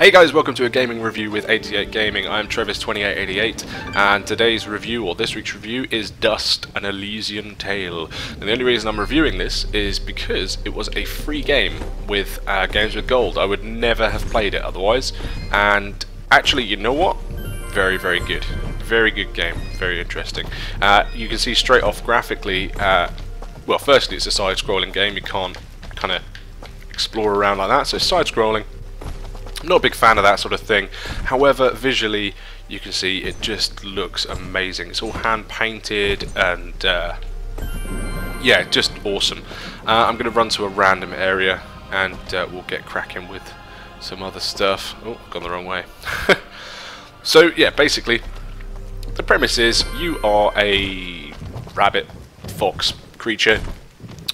Hey guys, welcome to a gaming review with 88 Gaming. I'm Trevis2888 and today's review, or this week's review, is Dust, an Elysian Tail. And the only reason I'm reviewing this is because it was a free game with uh, Games with Gold. I would never have played it otherwise. And actually, you know what? Very, very good. Very good game. Very interesting. Uh, you can see straight off graphically, uh, well, firstly, it's a side-scrolling game. You can't kind of explore around like that, so side-scrolling not a big fan of that sort of thing. However, visually, you can see it just looks amazing. It's all hand painted and uh, yeah, just awesome. Uh, I'm going to run to a random area and uh, we'll get cracking with some other stuff. Oh, gone the wrong way. so yeah, basically, the premise is you are a rabbit, fox creature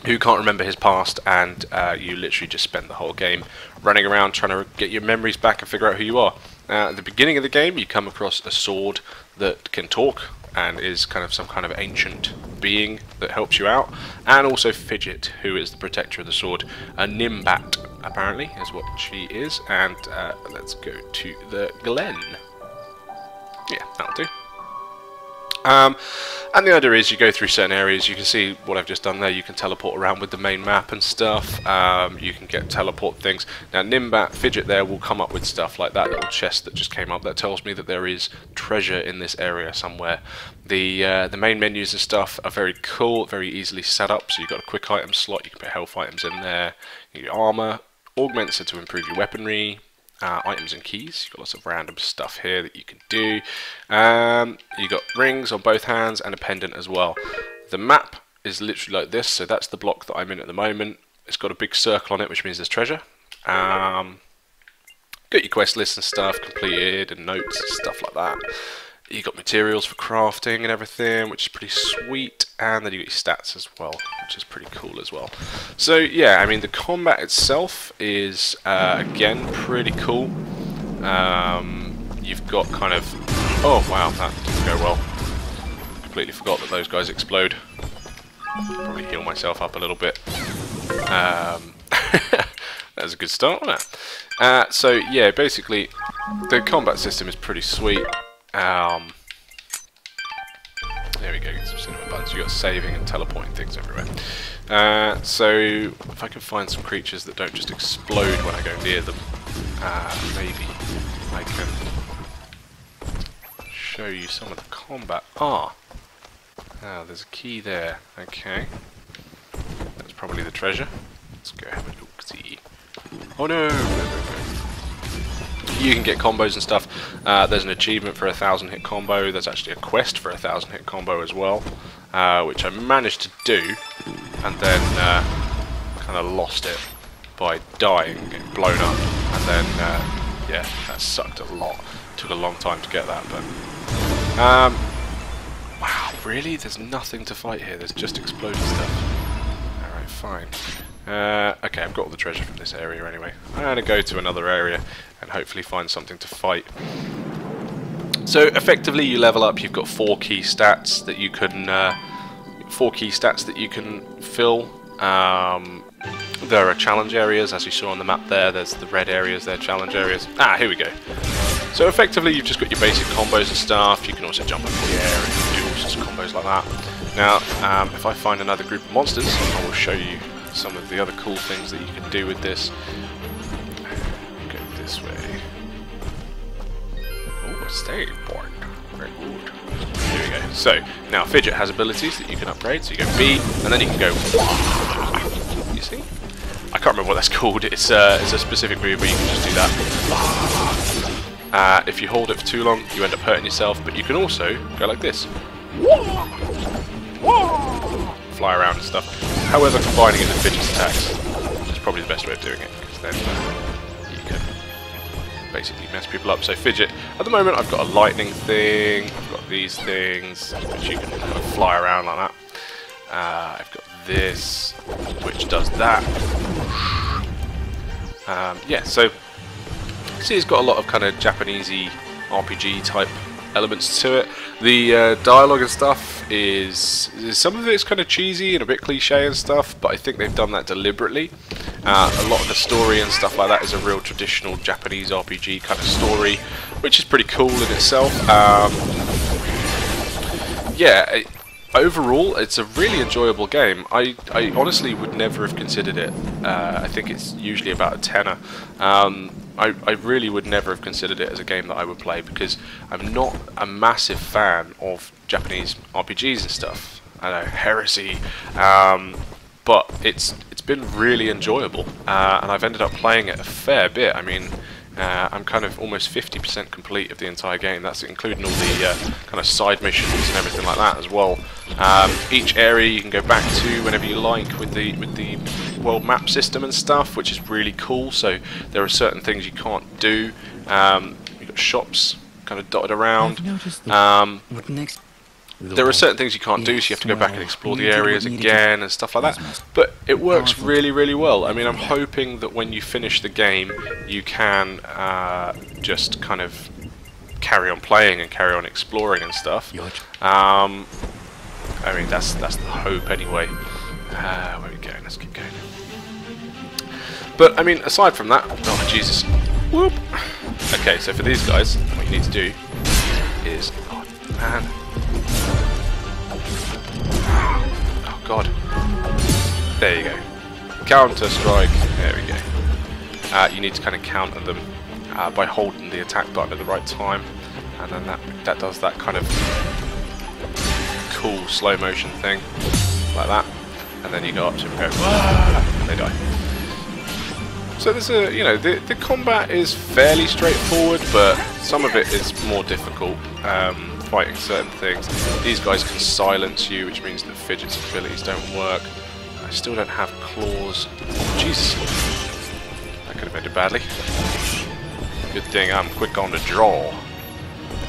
who can't remember his past, and uh, you literally just spend the whole game running around trying to get your memories back and figure out who you are. Uh, at the beginning of the game, you come across a sword that can talk and is kind of some kind of ancient being that helps you out, and also Fidget, who is the protector of the sword. A Nimbat, apparently, is what she is, and uh, let's go to the Glen. Yeah, that'll do. Um, and the idea is you go through certain areas, you can see what I've just done there, you can teleport around with the main map and stuff, um, you can get teleport things. Now Nimbat, Fidget there will come up with stuff like that little chest that just came up, that tells me that there is treasure in this area somewhere. The uh, the main menus and stuff are very cool, very easily set up, so you've got a quick item slot, you can put health items in there, your armor, augments are to improve your weaponry, uh, items and keys. You've got lots of random stuff here that you can do. Um, you've got rings on both hands and a pendant as well. The map is literally like this, so that's the block that I'm in at the moment. It's got a big circle on it, which means there's treasure. Um, got your quest list and stuff completed and notes and stuff like that you got materials for crafting and everything, which is pretty sweet, and then you get your stats as well, which is pretty cool as well. So yeah, I mean the combat itself is uh, again pretty cool. Um, you've got kind of oh wow that didn't go well. Completely forgot that those guys explode. Probably heal myself up a little bit. Um, a good start, it? Uh, so yeah, basically the combat system is pretty sweet. Um, there we go, get some cinnamon buns. you got saving and teleporting things everywhere. Uh, so, if I can find some creatures that don't just explode when I go near them, uh, maybe I can show you some of the combat. Ah! Ah, there's a key there. Okay. That's probably the treasure. Let's go have a look-see. Oh no! You can get combos and stuff. Uh, there's an achievement for a thousand hit combo. There's actually a quest for a thousand hit combo as well, uh, which I managed to do, and then uh, kind of lost it by dying, getting blown up, and then uh, yeah, that sucked a lot. Took a long time to get that, but um, wow, really? There's nothing to fight here. There's just exploded stuff. All right, fine. Uh, okay, I've got all the treasure from this area anyway. I'm going to go to another area and hopefully find something to fight. So effectively you level up, you've got four key stats that you can uh, four key stats that you can fill. Um, there are challenge areas, as you saw on the map there, there's the red areas, they're challenge areas. Ah, here we go. So effectively you've just got your basic combos and stuff, you can also jump up in the air and do all sorts of combos like that. Now, um, if I find another group of monsters, I will show you some of the other cool things that you can do with this. Go this way. Oh, a stage board. Very good. Here we go. So, now Fidget has abilities that you can upgrade. So you go B, and then you can go You see? I can't remember what that's called. It's, uh, it's a specific move where you can just do that. Uh, if you hold it for too long, you end up hurting yourself, but you can also go like this fly around and stuff. However, combining it with Fidget's attacks is probably the best way of doing it, because then uh, you can basically mess people up. So Fidget, at the moment I've got a lightning thing, I've got these things, which you can kind of fly around like that. Uh, I've got this, which does that. Um, yeah, so see it's got a lot of kind of Japanesey RPG type elements to it. The uh, dialogue and stuff is, is some of it's kind of cheesy and a bit cliche and stuff, but I think they've done that deliberately. Uh, a lot of the story and stuff like that is a real traditional Japanese RPG kind of story, which is pretty cool in itself. Um, yeah, it, overall, it's a really enjoyable game. I, I honestly would never have considered it. Uh, I think it's usually about a tenner. Um, I, I really would never have considered it as a game that I would play because I'm not a massive fan of Japanese RPGs and stuff. I know, heresy. Um, but it's it's been really enjoyable, uh, and I've ended up playing it a fair bit. I mean, uh, I'm kind of almost 50% complete of the entire game. That's including all the uh, kind of side missions and everything like that as well. Um, each area you can go back to whenever you like with the with the world map system and stuff, which is really cool. So there are certain things you can't do. Um, you've got shops kind of dotted around. Um, there are certain things you can't do, so you have to go back and explore the areas again and stuff like that. But it works really, really well. I mean, I'm hoping that when you finish the game, you can uh, just kind of carry on playing and carry on exploring and stuff. Um, I mean, that's that's the hope anyway. Uh, where are we going? Let's keep going. But I mean, aside from that, oh Jesus, whoop. Okay, so for these guys, what you need to do is, oh man, Oh god. There you go. Counter strike. There we go. Uh, you need to kind of counter them uh, by holding the attack button at the right time, and then that that does that kind of cool slow motion thing like that, and then you go up to them and go, and they die. So there's a, you know, the, the combat is fairly straightforward, but some of it is more difficult. Um, fighting certain things. These guys can silence you, which means that Fidget's abilities don't work. I still don't have claws. Jesus. That could have ended badly. Good thing I'm quick on the draw.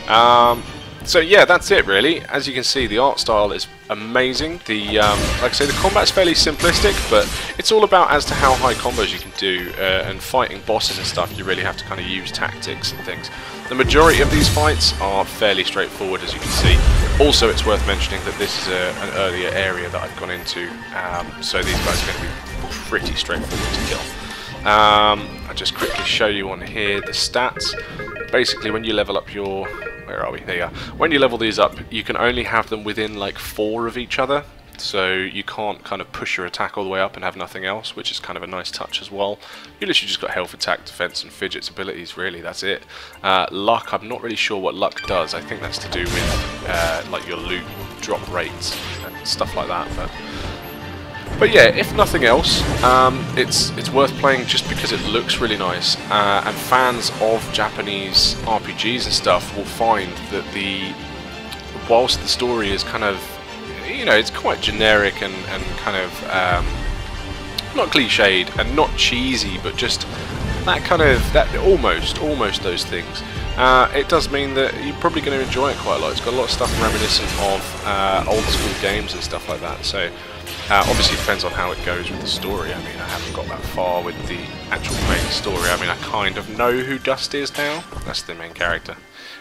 Um, so yeah, that's it really. As you can see, the art style is amazing. The um, like I say, the combat's fairly simplistic, but it's all about as to how high combos you can do uh, and fighting bosses and stuff. You really have to kind of use tactics and things. The majority of these fights are fairly straightforward, as you can see. Also, it's worth mentioning that this is a, an earlier area that I've gone into, um, so these guys are going to be pretty straightforward to kill. Um, I'll just quickly show you on here the stats. Basically, when you level up your where are we? There you are. When you level these up, you can only have them within like four of each other. So you can't kind of push your attack all the way up and have nothing else, which is kind of a nice touch as well. You literally just got health, attack, defense, and Fidget's abilities, really, that's it. Uh, luck, I'm not really sure what luck does. I think that's to do with uh, like your loot drop rates and stuff like that. But but yeah, if nothing else, um, it's it's worth playing just because it looks really nice, uh, and fans of Japanese RPGs and stuff will find that the whilst the story is kind of you know it's quite generic and and kind of um, not cliched and not cheesy, but just that kind of that almost almost those things. Uh, it does mean that you're probably going to enjoy it quite a lot. It's got a lot of stuff reminiscent of uh, old school games and stuff like that. So uh, obviously it depends on how it goes with the story. I mean, I haven't got that far with the actual main story. I mean, I kind of know who Dust is now. That's the main character.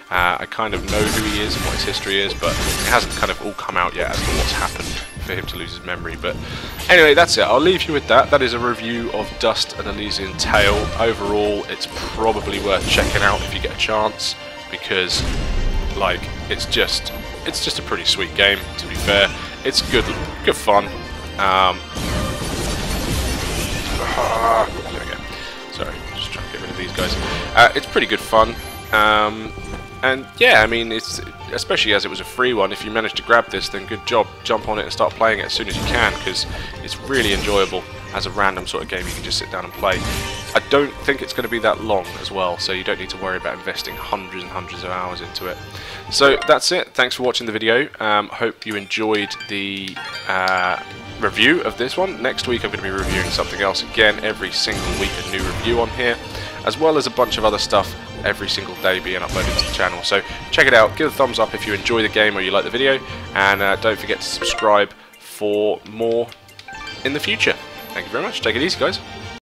Uh, I kind of know who he is and what his history is, but it hasn't kind of all come out yet as to what's happened for him to lose his memory. But anyway, that's it. I'll leave you with that. That is a review of Dust and Elysian Tail. Overall, it's probably worth checking out if you get a chance, because like it's just it's just a pretty sweet game. To be fair, it's good good fun. Um, there we go. Sorry, just trying to get rid of these guys. Uh, it's pretty good fun. Um, and yeah, I mean, it's especially as it was a free one. If you manage to grab this, then good job. Jump on it and start playing it as soon as you can, because it's really enjoyable as a random sort of game you can just sit down and play. I don't think it's going to be that long as well, so you don't need to worry about investing hundreds and hundreds of hours into it. So that's it. Thanks for watching the video. Um, hope you enjoyed the uh, review of this one. Next week I'm going to be reviewing something else again. Every single week a new review on here, as well as a bunch of other stuff every single day being uploaded to the channel. So check it out. Give a thumbs up if you enjoy the game or you like the video, and uh, don't forget to subscribe for more in the future. Thank you very much. Take it easy, guys.